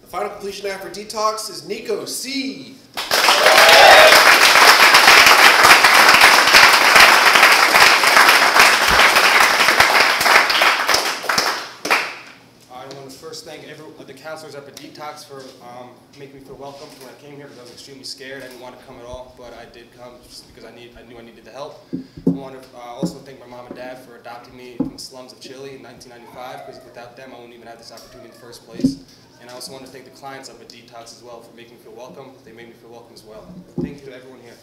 The final completion after detox is Nico C. I want to first thank every, uh, the counselors up at Detox for um, making me feel welcome when I came here because I was extremely scared. I didn't want to come at all, but I did come just because I, need, I knew I needed the help. I want to uh, also thank my mom and dad for adopting me from the slums of Chile in 1995 because without them I wouldn't even have this opportunity in the first place. And I also want to thank the clients up at Detox as well for making me feel welcome. They made me feel welcome as well. Thank you to everyone here.